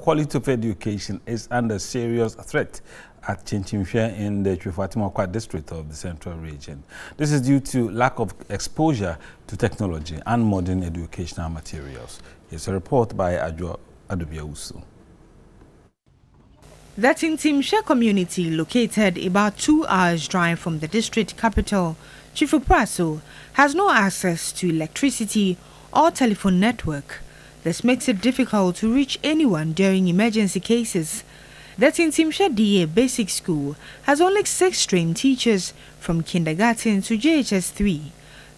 Quality of education is under serious threat at Tsimtsimhwe in the Twifo Atti-Morkwa district of the Central Region. This is due to lack of exposure to technology and modern educational materials. Here's a report by Adjo Adubiausu. The Tsimtsimhwe community, located about two hours drive from the district capital, Twifo Praso, has no access to electricity or telephone network. This makes it difficult to reach anyone during emergency cases. The Tsimtsimhwe DA Basic School has only six trained teachers from kindergarten to JHS 3.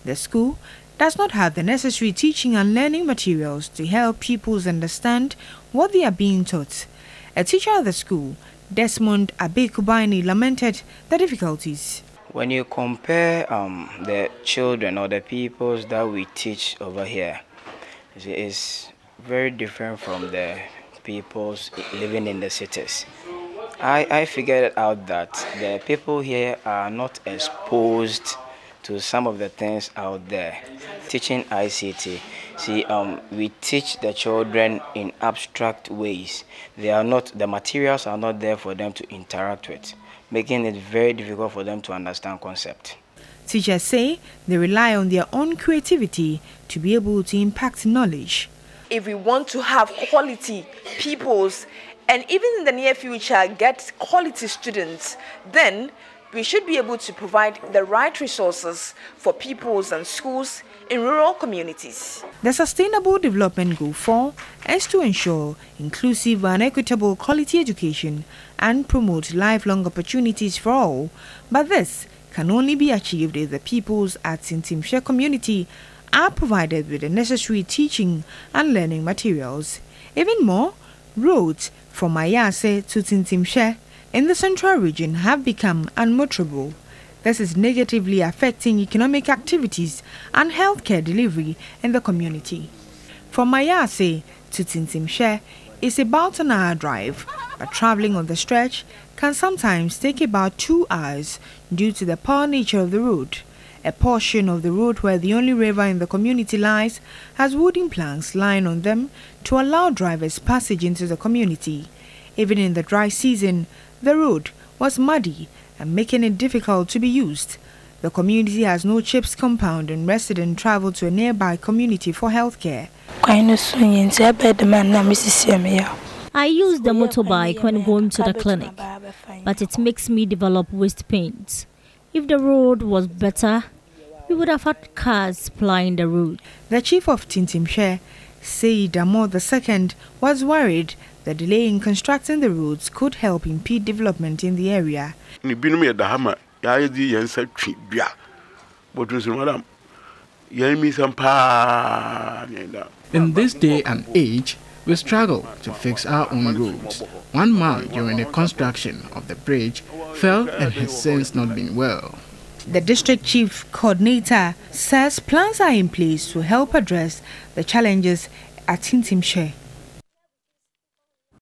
The school does not have the necessary teaching and learning materials to help pupils understand what they are being taught. A teacher at the school, Desmond Abekubani, lamented the difficulties. When you compare um, the children or the pupils that we teach over here, it's very different from the peoples living in the cities. I, I figured out that the people here are not exposed to some of the things out there. Teaching ICT, see, um, we teach the children in abstract ways. They are not, the materials are not there for them to interact with, making it very difficult for them to understand concept. Teachers say they rely on their own creativity to be able to impact knowledge if we want to have quality pupils and even in the near future get quality students, then we should be able to provide the right resources for pupils and schools in rural communities. The Sustainable Development Goal 4 is to ensure inclusive and equitable quality education and promote lifelong opportunities for all, but this can only be achieved if the peoples at Tsimtsimhwe community are provided with the necessary teaching and learning materials. Even more, roads from Mayase to Tsimtsimhwe in the central region have become unmotorable. This is negatively affecting economic activities and healthcare delivery in the community. From Mayase to Tsimtsimhwe is about an hour drive, traveling on the stretch can sometimes take about two hours due to the poor nature of the road. A portion of the road where the only river in the community lies has wooden planks lying on them to allow drivers passage into the community. Even in the dry season, the road was muddy and making it difficult to be used. The community has no CHPS compound and residents travel to a nearby community for healthcare. I use the motorbike when going to the clinic, but it makes me develop waist pains. If the road was better, we would have had cars plying the road. The chief of Tsimtsimhwe, Said Amor II, was worried the delay in constructing the roads could help impede development in the area. In this day and age, we struggle to fix our own roads. One man during the construction of the bridge fell and has since not been well. The district chief coordinator says plans are in place to help address the challenges at Tsimtsimhwe.